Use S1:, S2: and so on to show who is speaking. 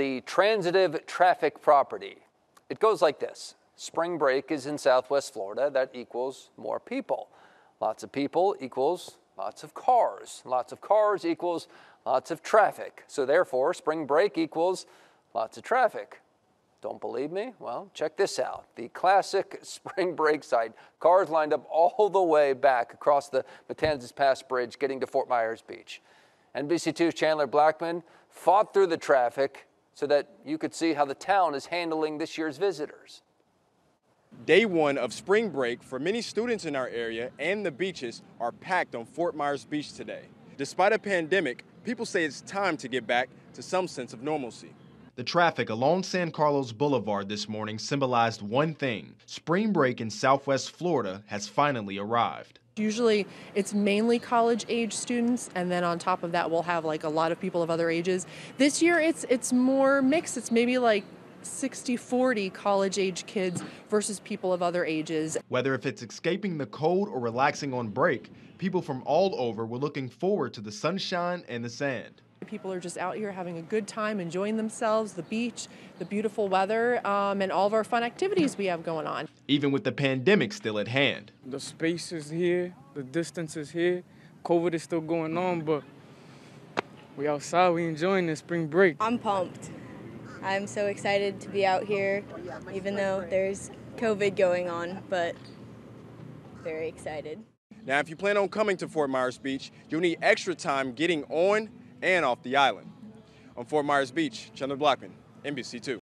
S1: the transitive traffic property. It goes like this. Spring break is in southwest Florida. That equals more people. Lots of people equals lots of cars. Lots of cars equals lots of traffic. So therefore, spring break equals lots of traffic. Don't believe me? Well, check this out. The classic spring break site. Cars lined up all the way back across the Matanzas Pass Bridge getting to Fort Myers Beach. NBC2's Chandler Blackman fought through the traffic so that you could see how the town is handling this year's visitors.
S2: Day one of spring break for many students in our area and the beaches are packed on Fort Myers Beach today. Despite a pandemic, people say it's time to get back to some sense of normalcy. The traffic along San Carlos Boulevard this morning symbolized one thing. Spring break in southwest Florida has finally arrived.
S3: Usually it's mainly college age students and then on top of that we'll have like a lot of people of other ages. This year it's it's more mixed. It's maybe like 60-40 college age kids versus people of other ages.
S2: Whether if it's escaping the cold or relaxing on break, people from all over were looking forward to the sunshine and the sand.
S3: People are just out here having a good time, enjoying themselves, the beach, the beautiful weather, um, and all of our fun activities we have going on.
S2: Even with the pandemic still at hand.
S4: The space is here, the distance is here, COVID is still going on, but we outside, we enjoying this spring break.
S5: I'm pumped. I'm so excited to be out here, even though there's COVID going on, but very excited.
S2: Now, if you plan on coming to Fort Myers Beach, you'll need extra time getting on and off the island. On Fort Myers Beach, Chandler Blackman, NBC2.